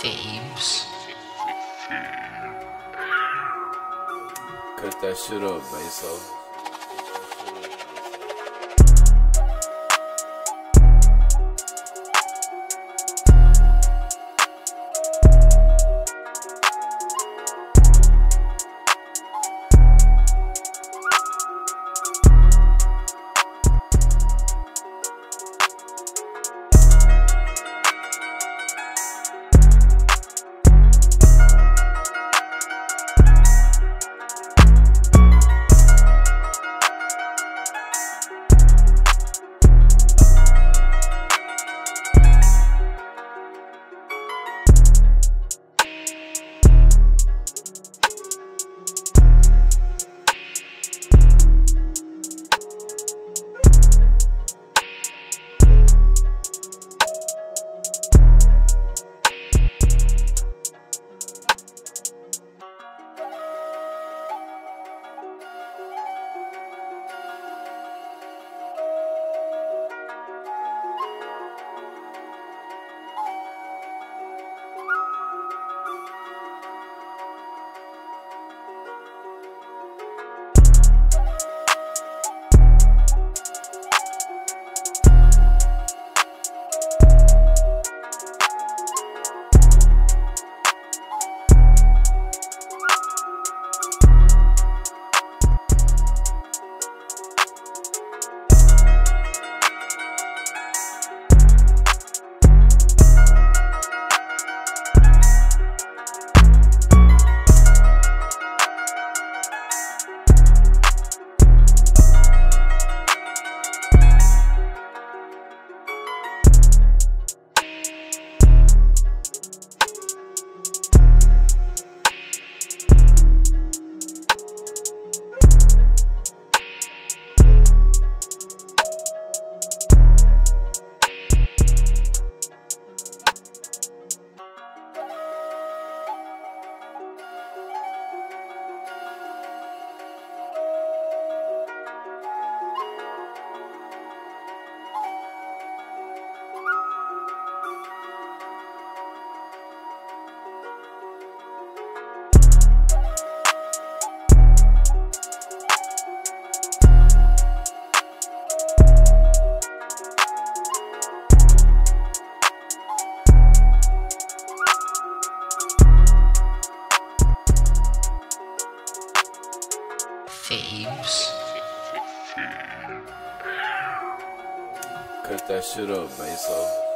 Thebes. Cut that shit up, Beso. Thebes. Cut that shit up, Beso.